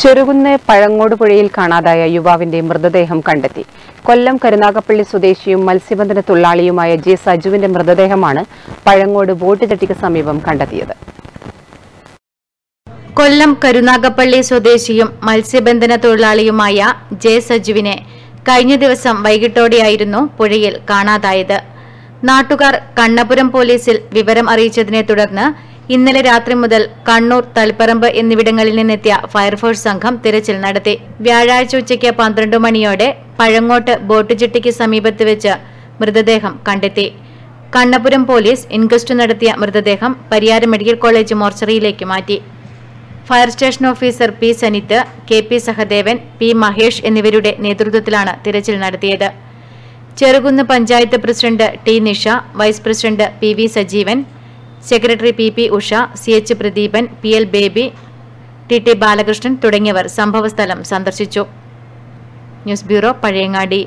ചെറുകുന്ന് പഴങ്ങോട് പുഴയിൽ കാണാതായ യുവാവിന്റെ മൃതദേഹം കണ്ടെത്തി. കൊല്ലം കരുനാഗപ്പള്ളി സ്വദേശിയും മത്സ്യബന്ധന തൊഴിലാളിയുമായ ജെ സജുവിന്റെ മൃതദേഹമാണ് പഴങ്ങോട് ബോട്ട് ജെട്ടിക്ക് സമീപം കണ്ടെത്തിയത്. കൊല്ലം കരുനാഗപ്പള്ളി സ്വദേശിയും മത്സ്യബന്ധന തൊഴിലാളിയുമായ ജെ സജുവിനെ കഴിഞ്ഞ ദിവസം വൈകിട്ടോടെയായിരുന്നു പുഴയിൽ കാണാതായത്. നാട്ടുകാർ കണ്ണപുരം പോലീസിൽ വിവരം അറിയിച്ചതിനെ തുടർന്ന് ഇന്നലെ രാത്രി മുതൽ കണ്ണൂർ തളിപ്പറമ്പ് എന്നിവിടങ്ങളിൽ നിന്നെത്തിയ ഫയർഫോഴ്സ് സംഘം തിരച്ചിൽ നടത്തി. വ്യാഴാഴ്ച ഉച്ചയ്ക്ക് പന്ത്രണ്ട് മണിയോടെ പഴങ്ങോട്ട് ബോട്ട് ജെട്ടിക്ക് സമീപത്ത് വെച്ച് മൃതദേഹം കണ്ടെത്തി. കണ്ണപുരം പോലീസ് ഇൻക്വസ്റ്റ് നടത്തിയ മൃതദേഹം പരിയാരം മെഡിക്കൽ കോളേജ് മോർച്ചറിയിലേക്ക് മാറ്റി. Fire station officer P Sanith K P Sahadevan P Mahesh എന്നിവരുടെ നേതൃത്വത്തിലാണ് തിരച്ചിൽ നടത്തിയത്. Cherukunnu panchayat president T Nisha vice president P V Sajeevan secretary P P Usha C H Pradeepan P L Baby T T Balakrishnan തുടങ്ങിയവർ സംഭവസ്ഥലം സന്ദർശിച്ചു. News bureau Pazhayangadi.